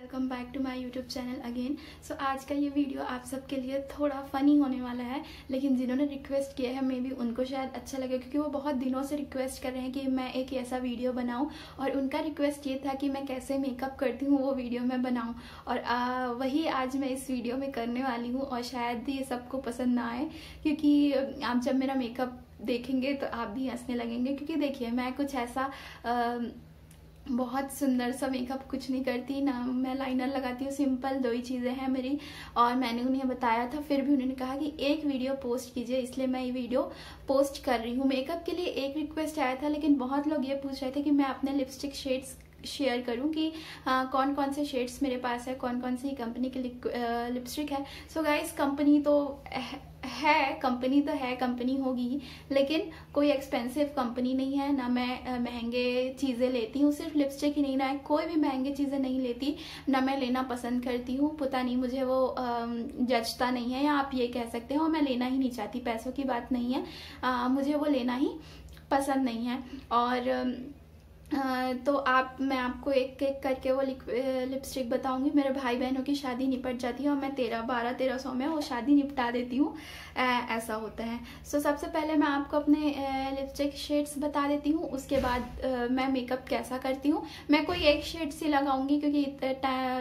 Welcome back to my YouTube channel again so आज का ये वीडियो आप सबके लिए थोड़ा फ़नी होने वाला है लेकिन जिन्होंने रिक्वेस्ट किया है मे बी उनको शायद अच्छा लगे क्योंकि वो बहुत दिनों से रिक्वेस्ट कर रहे हैं कि मैं एक ऐसा वीडियो बनाऊँ और उनका रिक्वेस्ट ये था कि मैं कैसे मेकअप करती हूँ वो वीडियो मैं बनाऊँ। और आ, वही आज मैं इस वीडियो में करने वाली हूँ और शायद ये सबको पसंद ना आए क्योंकि आप जब मेरा मेकअप देखेंगे तो आप भी हंसने लगेंगे क्योंकि देखिए मैं कुछ ऐसा आ, बहुत सुंदर सा मेकअप कुछ नहीं करती ना मैं लाइनर लगाती हूँ सिंपल दो ही चीज़ें हैं मेरी। और मैंने उन्हें बताया था फिर भी उन्होंने कहा कि एक वीडियो पोस्ट कीजिए इसलिए मैं ये वीडियो पोस्ट कर रही हूँ। मेकअप के लिए एक रिक्वेस्ट आया था लेकिन बहुत लोग ये पूछ रहे थे कि मैं अपने लिपस्टिक शेड्स शेयर करूँ कि आ, कौन कौन से शेड्स मेरे पास है कौन कौन सी कंपनी की लिपस्टिक है। सो गाइस कंपनी तो है कंपनी तो है कंपनी होगी लेकिन कोई एक्सपेंसिव कंपनी नहीं है ना मैं महँगे चीज़ें लेती हूँ सिर्फ़ लिपस्टिक ही नहीं ना कोई भी महँगे चीज़ें नहीं लेती ना मैं लेना पसंद करती हूँ पता नहीं मुझे वो जचता नहीं है या आप ये कह सकते हो मैं लेना ही नहीं चाहती पैसों की बात नहीं है आ, मुझे वो लेना ही पसंद नहीं है और तो आप मैं आपको एक एक करके वो लिपस्टिक बताऊँगी। मेरे भाई बहनों की शादी निपट जाती है और मैं तेरह बारह तेरह सौ में वो शादी निपटा देती हूँ। ऐसा होता है। सो so, सबसे पहले मैं आपको अपने लिपस्टिक शेड्स बता देती हूँ। उसके बाद मैं मेकअप कैसा करती हूँ। मैं कोई एक शेड से लगाऊँगी क्योंकि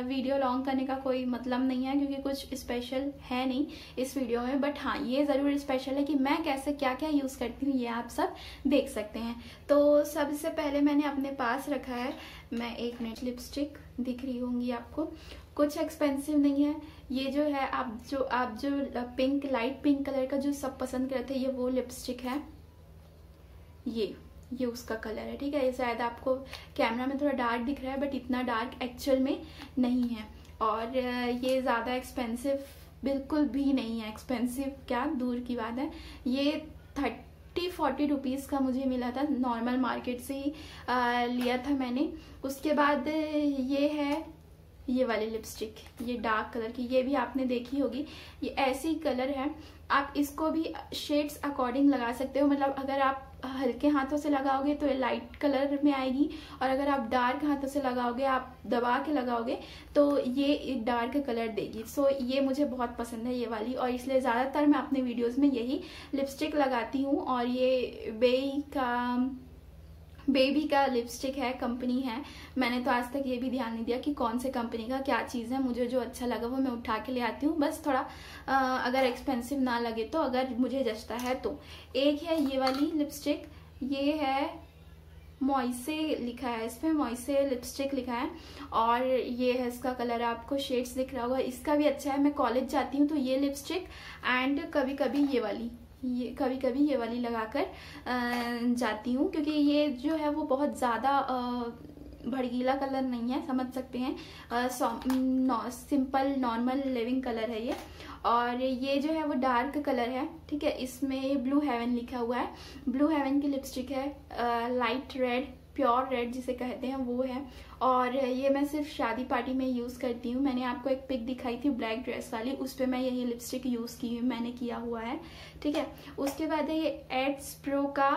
वीडियो लॉन्ग करने का कोई मतलब नहीं है क्योंकि कुछ स्पेशल है नहीं इस वीडियो में। बट हाँ ये ज़रूर स्पेशल है कि मैं कैसे क्या क्या यूज़ करती हूँ ये आप सब देख सकते हैं। तो सबसे पहले मैंने पास रखा है। मैं एक मिनट लिपस्टिक दिख रही होंगी आपको। कुछ एक्सपेंसिव नहीं है। ये जो है, आप जो आप जो पिंक लाइट पिंक कलर का जो सब पसंद करते हैं, ये वो लिपस्टिक है। ये ये उसका कलर है, ठीक है? ये शायद आपको कैमरा में थोड़ा डार्क दिख रहा है बट इतना डार्क एक्चुअल में नहीं है। और ये ज़्यादा एक्सपेंसिव बिल्कुल भी नहीं है। एक्सपेंसिव क्या? दूर की बात है। ये थर्ट थर्टी फोर्टी रुपीज़ का मुझे मिला था नॉर्मल मार्केट से ही आ, लिया था मैंने। उसके बाद ये है ये वाली लिपस्टिक ये डार्क कलर की ये भी आपने देखी होगी। ये ऐसी कलर है आप इसको भी शेड्स अकॉर्डिंग लगा सकते हो। मतलब अगर आप हल्के हाथों से लगाओगे तो ये लाइट कलर में आएगी। और अगर आप डार्क हाथों से लगाओगे आप दबा के लगाओगे तो ये डार्क कलर देगी। सो so, ये मुझे बहुत पसंद है ये वाली। और इसलिए ज़्यादातर मैं अपने वीडियोस में यही लिपस्टिक लगाती हूँ। और ये बेई का बेबी का लिपस्टिक है कंपनी है। मैंने तो आज तक ये भी ध्यान नहीं दिया कि कौन से कंपनी का क्या चीज़ है। मुझे जो अच्छा लगा वो मैं उठा के ले आती हूँ। बस थोड़ा आ, अगर एक्सपेंसिव ना लगे तो अगर मुझे जचता है तो। एक है ये वाली लिपस्टिक ये है मॉइसे लिखा है इसमें मॉइसे लिपस्टिक लिखा है। और ये है इसका कलर आपको शेड्स दिख रहा होगा। इसका भी अच्छा है मैं कॉलेज जाती हूँ तो ये लिपस्टिक एंड कभी कभी ये वाली। ये कभी कभी ये वाली लगाकर जाती हूँ क्योंकि ये जो है वो बहुत ज़्यादा भड़कीला कलर नहीं है समझ सकते हैं। नौ, सिंपल नॉर्मल लिविंग कलर है ये। और ये जो है वो डार्क कलर है ठीक है? इसमें ब्लू हेवन लिखा हुआ है। ब्लू हेवन की लिपस्टिक है लाइट रेड प्योर रेड जिसे कहते हैं, वो है। और ये मैं सिर्फ़ शादी पार्टी में यूज़ करती हूँ। मैंने आपको एक पिक दिखाई थी ब्लैक ड्रेस वाली, उस पर मैं यही लिपस्टिक यूज़ की मैंने किया हुआ है। ठीक है? उसके बाद है ये एड्स प्रो का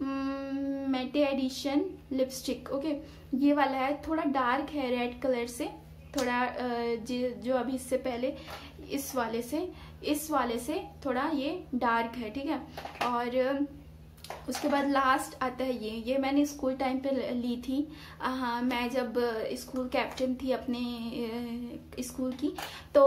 मेटे एडिशन लिपस्टिक ओके ये वाला है, थोड़ा डार्क है रेड कलर से, थोड़ा जो अभी इससे पहले, इस वाले से, इस वाले से थोड़ा ये डार्क है, ठीक है? और उसके बाद लास्ट आता है ये। ये मैंने स्कूल टाइम पे ली थी। हाँ मैं जब स्कूल कैप्टन थी अपने स्कूल की तो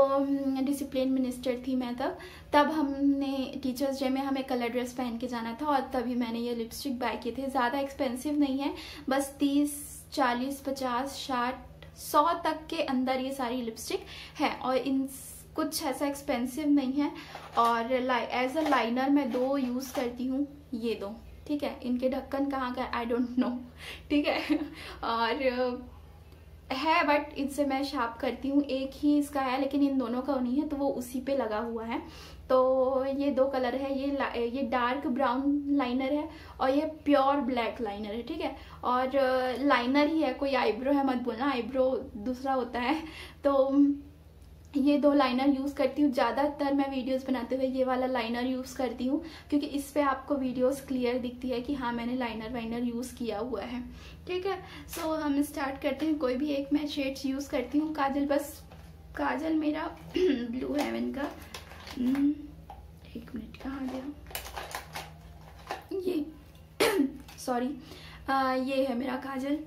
डिसिप्लिन मिनिस्टर थी मैं तब। तब हमने टीचर्स डे में हमें कलर ड्रेस पहन के जाना था और तभी मैंने ये लिपस्टिक बाय किए थे। ज़्यादा एक्सपेंसिव नहीं है। बस तीस, चालीस, पचास, साठ, सौ तक के अंदर ये सारी लिपस्टिक है और इन कुछ ऐसा एक्सपेंसिव नहीं है। और एज अ लाइनर मैं दो यूज़ करती हूँ, ये दो। ठीक है? इनके ढक्कन कहाँ का आई डोंट नो ठीक है? और, है बट इनसे मैं शार्प करती हूँ। एक ही इसका है, लेकिन इन दोनों का नहीं है तो वो उसी पे लगा हुआ है। तो ये दो कलर है। ये ये डार्क ब्राउन लाइनर है और ये प्योर ब्लैक लाइनर है, ठीक है? और लाइनर ही है, कोई आईब्रो है मत बोलना। आईब्रो दूसरा होता है। तो ये दो लाइनर यूज़ करती हूँ। ज़्यादातर मैं वीडियोस बनाते हुए ये वाला लाइनर यूज़ करती हूँ क्योंकि इस पर आपको वीडियोस क्लियर दिखती है कि हाँ मैंने लाइनर वाइनर यूज़ किया हुआ है। ठीक है? सो so, हम स्टार्ट करते हैं। कोई भी एक मैं शेड्स यूज़ करती हूँ। काजल बस काजल मेरा ब्लू हेवन का। हम्म, एक मिनट कहाँ गया? ये सॉरी ये है मेरा काजल।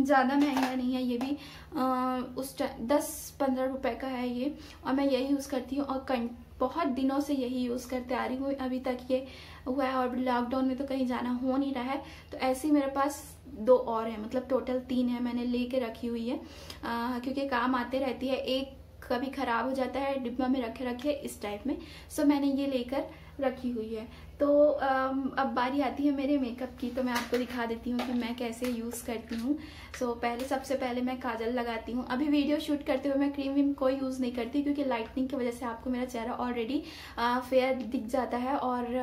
ज़्यादा महँगा नहीं है ये भी आ, उस दस पंद्रह रुपए का है ये और मैं यही यूज़ करती हूँ और कं बहुत दिनों से यही यूज़ करते आ रही हूँ अभी तक ये हुआ है और लॉकडाउन में तो कहीं जाना हो नहीं रहा है तो ऐसे ही मेरे पास दो और हैं मतलब टोटल तीन है मैंने लेके रखी हुई है आ, क्योंकि काम आते रहती है एक कभी ख़राब हो जाता है डिब्बा में रखे रखे इस टाइप में सो मैंने ये लेकर रखी हुई है। तो अब बारी आती है मेरे मेकअप की तो मैं आपको दिखा देती हूँ कि मैं कैसे यूज़ करती हूँ। सो so, पहले सबसे पहले मैं काजल लगाती हूँ। अभी वीडियो शूट करते हुए मैं क्रीम वीम कोई यूज़ नहीं करती क्योंकि लाइटनिंग की वजह से आपको मेरा चेहरा ऑलरेडी फेयर दिख जाता है। और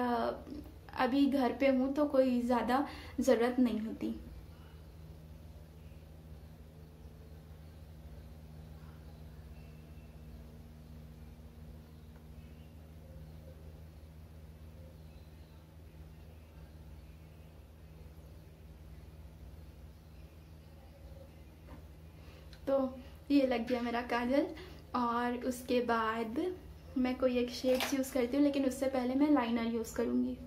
अभी घर पे हूँ तो कोई ज़्यादा ज़रूरत नहीं होती। तो ये लग गया मेरा काजल। और उसके बाद मैं कोई एक शेड्स यूज़ करती हूँ, लेकिन उससे पहले मैं लाइनर यूज़ करूँगी।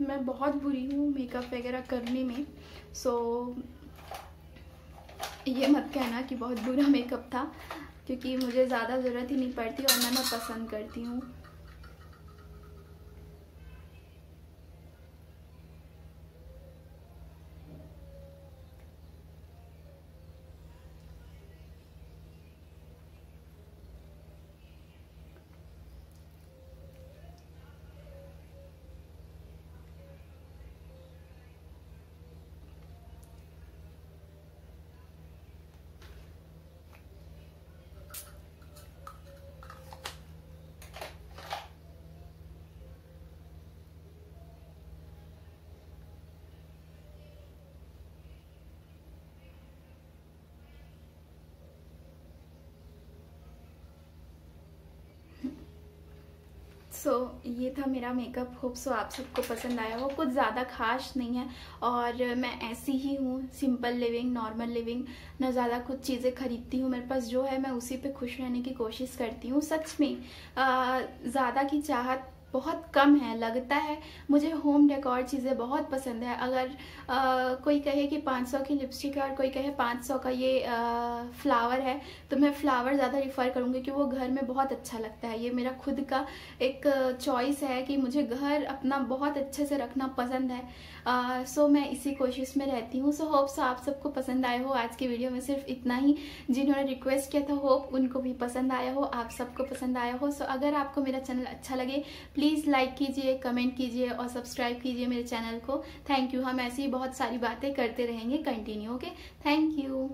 मैं बहुत बुरी हूँ मेकअप वगैरह करने में। सो ये मत कहना कि बहुत बुरा मेकअप था, क्योंकि मुझे ज़्यादा ज़रूरत ही नहीं पड़ती और मैं मैं पसंद करती हूँ। सो so, ये था मेरा मेकअप होप सो आप सबको पसंद आया हो कुछ ज़्यादा खास नहीं है। और मैं ऐसी ही हूँ सिंपल लिविंग नॉर्मल लिविंग ना ज़्यादा कुछ चीज़ें खरीदती हूँ। मेरे पास जो है मैं उसी पे खुश रहने की कोशिश करती हूँ। सच में ज़्यादा की चाहत बहुत कम है लगता है। मुझे होम डेकोर चीज़ें बहुत पसंद है। अगर आ, कोई कहे कि 500 की लिपस्टिक है और कोई कहे 500 का ये आ, फ्लावर है तो मैं फ्लावर ज़्यादा रिफ़र करूँगी कि वो घर में बहुत अच्छा लगता है। ये मेरा खुद का एक चॉइस है कि मुझे घर अपना बहुत अच्छे से रखना पसंद है। सो मैं इसी कोशिश में रहती हूँ। सो होप्स आप सबको पसंद आए हो आज की वीडियो में। सिर्फ़ इतना ही। जिन्होंने रिक्वेस्ट किया था होप उनको भी पसंद आया हो। आप सबको पसंद आया हो। सो अगर आपको मेरा चैनल अच्छा लगे प्लीज़ लाइक कीजिए कमेंट कीजिए और सब्सक्राइब कीजिए मेरे चैनल को। थैंक यू हम ऐसी ही बहुत सारी बातें करते रहेंगे। Continue okay thank you